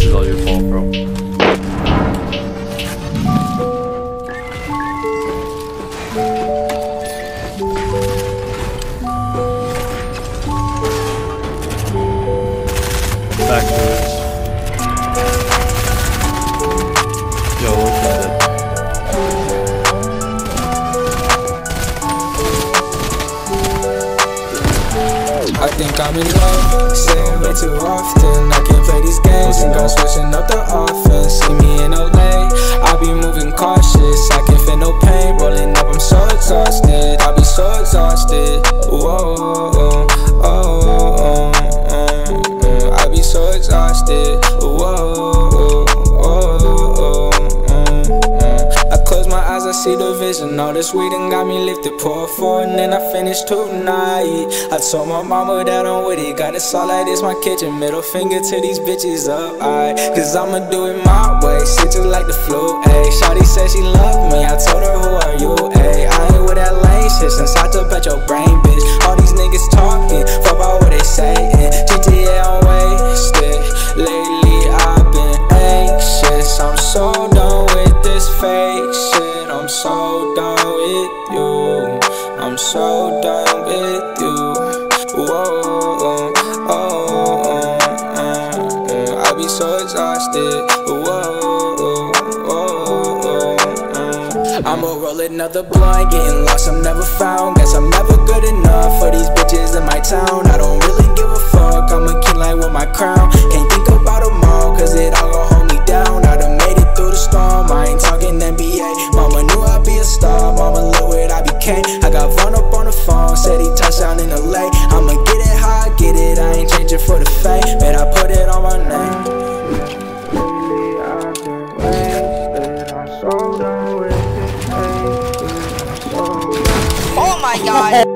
this is all your fault, bro. Thank you. I think I'm in love, saying it too often. I can't play these games. And go switching up. Vision. All this weed and got me lifted. Pour four and then I finish tonight. I told my mama that I'm with it. Got it like this, my kitchen. Middle finger to these bitches up, I. Cause I'ma do it my way. Shit just like the flu, ayy. Shawty said she love me. I told her, with you. I'm so done with you. Whoa, oh, oh, oh, oh. I be so exhausted. Whoa, oh, oh, oh, oh. I'ma roll another blunt, getting lost, I'm never found. Guess I'm never good enough for these bitches my god.